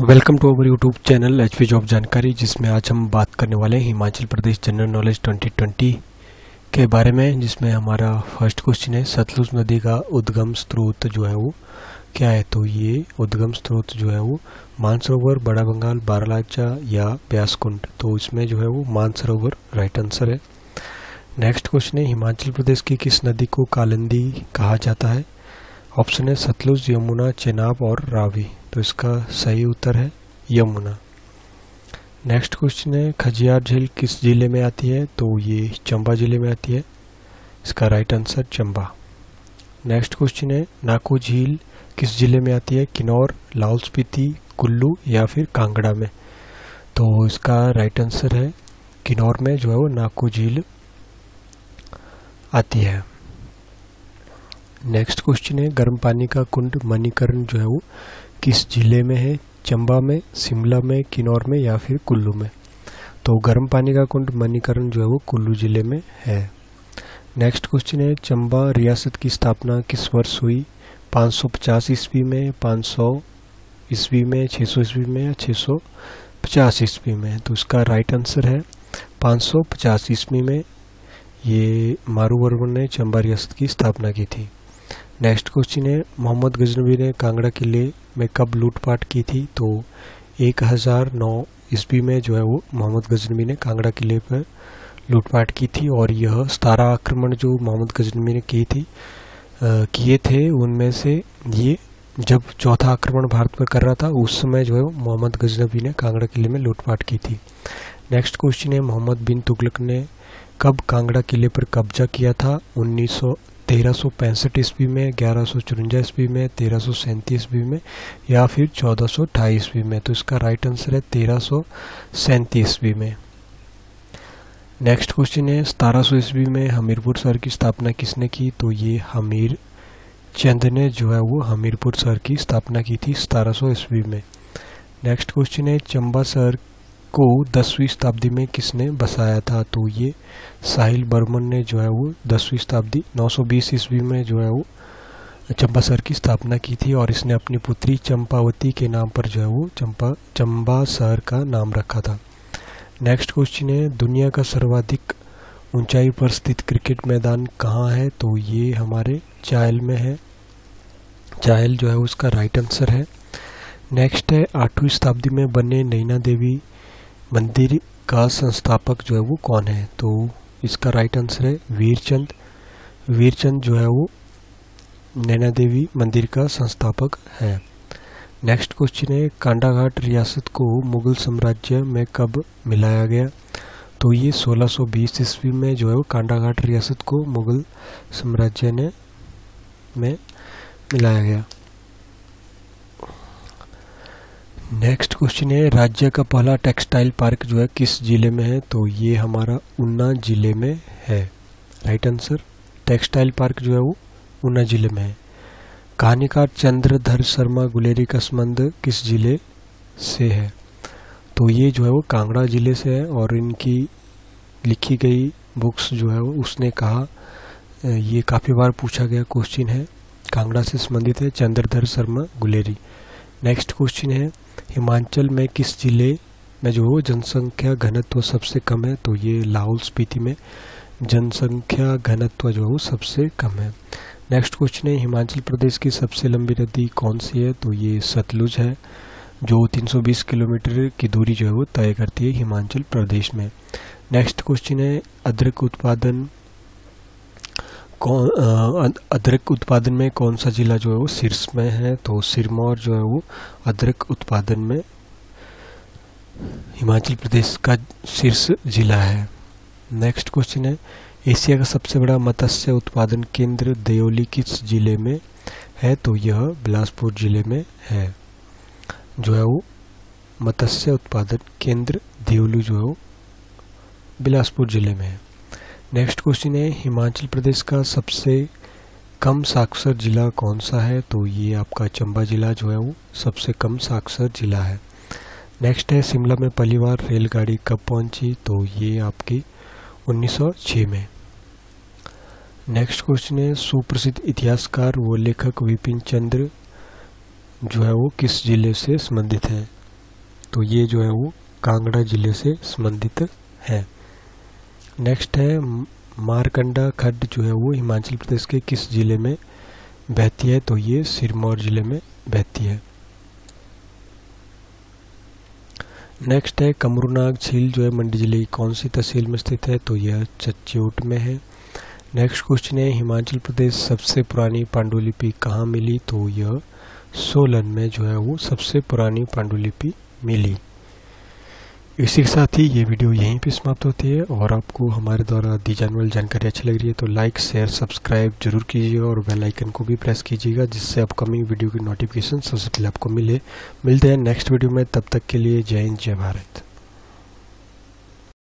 Welcome to our YouTube channel HP job जानकारी जिसमें आज हम बात करने वाले हैं हिमाचल प्रदेश जनरल नॉलेज 2020 के बारे में, जिसमें हमारा फ़र्स्ट क्वेश्चन है, सतलुज नदी का उद्गम स्रोत जो है वो क्या है? तो ये उद्गम स्रोत जो है वो मानसरोवर, बड़ा बंगाल, बारालाचा या ब्यासकुंड। तो इसमें जो है वो मानसरोवर राइट आंसर है। नेक्स्ट क्वेश्चन है, हिमाचल प्रदेश की किस नदी को कालिंदी कहा जाता है? ऑप्शन है सतलुज, यमुना, चेनाब और रावी। तो इसका सही उत्तर है यमुना। नेक्स्ट क्वेश्चन है, खजियार झील किस ज़िले में आती है? तो ये चंबा ज़िले में आती है। इसका right answer Chamba. Next question है, नाको झील किस ज़िले में आती है? किन्नौर, लाहौल स्पीति, कुल्लू या फिर कांगड़ा में? तो इसका राइट आंसर है, किन्नौर में जो है वो नाको झील आती है। नेक्स्ट क्वेश्चन है, गर्म पानी का कुंड मणिकरण जो है वो किस ज़िले में है? चंबा में, शिमला में, किन्नौर में या फिर कुल्लू में? तो गर्म पानी का कुंड मणिकरण जो है वो कुल्लू ज़िले में है। नेक्स्ट क्वेश्चन है, चंबा रियासत की स्थापना किस वर्ष हुई? 550 ईस्वी में 500 ईस्वी में 600 ईस्वी में या 650 ईस्वी में? तो इसका राइट आंसर है 550 ईस्वी में ये मारूवर्मन ने चंबा रियासत की स्थापना की थी। नेक्स्ट क्वेश्चन है, मोहम्मद गजनबी ने कांगड़ा किले में कब लूटपाट की थी? तो 1009 ईस्वी में जो है वो मोहम्मद गजनबी ने कांगड़ा किले पर लूटपाट की थी और यह सतारा आक्रमण जो मोहम्मद गजनबी ने की थी किए थे, उनमें से ये जब चौथा आक्रमण भारत पर कर रहा था, उस समय जो है मोहम्मद गजनबी ने कांगड़ा किले में लूटपाट की थी। नेक्स्ट क्वेश्चन है, मोहम्मद बिन तुगलक ने कब कांगड़ा किले पर कब्जा किया था? उन्नीस सौ तेरह सौ पैंसठ ईस्वी में, ग्यारह सौ चुरंजा ईस्वी में, तेरह सौ सैंतीस ईस्वी में, या फिर चौदह सौ अठाईस ईस्वी में। तो इसका राइट आंसर है तेरह सौ सैंतीस ईस्वी में। नेक्स्ट क्वेश्चन है, सतारह सौ ईस्वी में हमीरपुर शहर की स्थापना किसने की? तो ये हमीर चंद ने जो है वो हमीरपुर शहर की स्थापना की थी सतारह सौ ईस्वी में। नेक्स्ट क्वेश्चन है, चंबा शहर को दसवीं शताब्दी में किसने बसाया था? तो ये साहिल बर्मन ने जो है वो दसवीं शताब्दी 920 ईस्वी में जो है वो चंबा सर की स्थापना की थी और इसने अपनी पुत्री चंपावती के नाम पर जो है वो चंपा, चंबा शहर का नाम रखा था। नेक्स्ट क्वेश्चन है, दुनिया का सर्वाधिक ऊंचाई पर स्थित क्रिकेट मैदान कहाँ है? तो ये हमारे चायल में है। चायल जो है उसका राइट आंसर है। नेक्स्ट है, आठवीं शताब्दी में बने नैना देवी मंदिर का संस्थापक जो है वो कौन है? तो इसका राइट आंसर है वीरचंद। वीरचंद जो है वो नैना देवी मंदिर का संस्थापक है। नेक्स्ट क्वेश्चन है, कांडाघाट रियासत को मुगल साम्राज्य में कब मिलाया गया? तो ये 1620 ईस्वी में जो है वो कांडाघाट रियासत को मुगल साम्राज्य ने, में मिलाया गया। नेक्स्ट क्वेश्चन है, राज्य का पहला टेक्सटाइल पार्क जो है किस ज़िले में है? तो ये हमारा ऊना ज़िले में है। राइट आंसर टेक्सटाइल पार्क जो है वो ऊना ज़िले में है। कहानीकार चंद्रधर शर्मा गुलेरी का संबंध किस ज़िले से है? तो ये जो है वो कांगड़ा ज़िले से है और इनकी लिखी गई बुक्स जो है वो उसने कहा ये काफ़ी बार पूछा गया क्वेश्चन है। कांगड़ा से संबंधित है, चंद्रधर शर्मा गुलेरी। नेक्स्ट क्वेश्चन है हिमाचल में किस ज़िले में जो जनसंख्या घनत्व सबसे कम है? तो ये लाहौल स्पीति में जनसंख्या घनत्व जो है सबसे कम है। नेक्स्ट क्वेश्चन है, हिमाचल प्रदेश की सबसे लंबी नदी कौन सी है? तो ये सतलुज है, जो 320 किलोमीटर की दूरी जो है वो तय करती है हिमाचल प्रदेश में। नेक्स्ट क्वेश्चन है, अदरक उत्पादन कौन अदरक उत्पादन में कौन सा जिला जो है वो शीर्ष में है? तो सिरमौर जो है वो अदरक उत्पादन में हिमाचल प्रदेश का शीर्ष जिला है। नेक्स्ट क्वेश्चन है, एशिया का सबसे बड़ा मत्स्य उत्पादन केंद्र देओली किस ज़िले में है? तो यह बिलासपुर ज़िले में है। जो है वो मत्स्य उत्पादन केंद्र देओली जो है वो बिलासपुर ज़िले में है। नेक्स्ट क्वेश्चन है, हिमाचल प्रदेश का सबसे कम साक्षर जिला कौन सा है? तो ये आपका चंबा जिला जो है वो सबसे कम साक्षर जिला है। नेक्स्ट है, शिमला में पहली बार रेलगाड़ी कब पहुँची? तो ये आपकी 1906 में। नेक्स्ट क्वेश्चन है, सुप्रसिद्ध इतिहासकार व लेखक विपिन चंद्र जो है वो किस ज़िले से संबंधित है? तो ये जो है वो कांगड़ा ज़िले से संबंधित है। नेक्स्ट है, मारकंडा खड्ड जो है वो हिमाचल प्रदेश के किस ज़िले में बहती है? तो ये सिरमौर ज़िले में बहती है। नेक्स्ट है, कमरुनाग झील जो है मंडी ज़िले की कौन सी तहसील में स्थित है? तो यह चच्चोट में है। नेक्स्ट क्वेश्चन है, हिमाचल प्रदेश सबसे पुरानी पांडुलिपि कहाँ मिली? तो यह सोलन में जो है वो सबसे पुरानी पांडुलिपि मिली। इसी के साथ ही ये वीडियो यहीं पे समाप्त होती है और आपको हमारे द्वारा दी जाने वाली जानकारी अच्छी लग रही है तो लाइक शेयर सब्सक्राइब ज़रूर कीजिएगा और बेल आइकन को भी प्रेस कीजिएगा जिससे अपकमिंग वीडियो की नोटिफिकेशन सबसे पहले आपको मिले। मिलते हैं नेक्स्ट वीडियो में, तब तक के लिए जय हिंद, जय भारत।